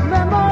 memories.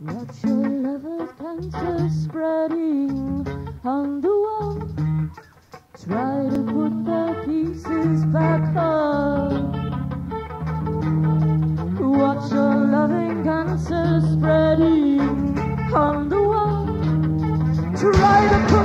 Watch your lover's cancer spreading on the wall. Try to put the pieces back on. Watch your loving cancer spreading on the wall. Try to put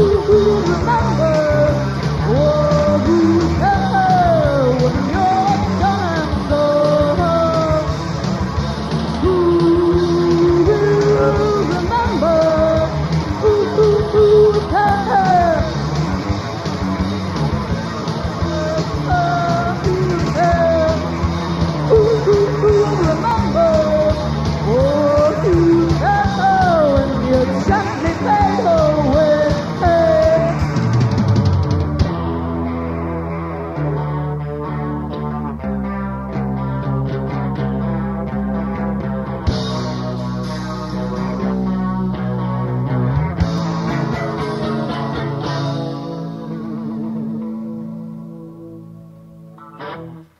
Woo! Mm-hmm.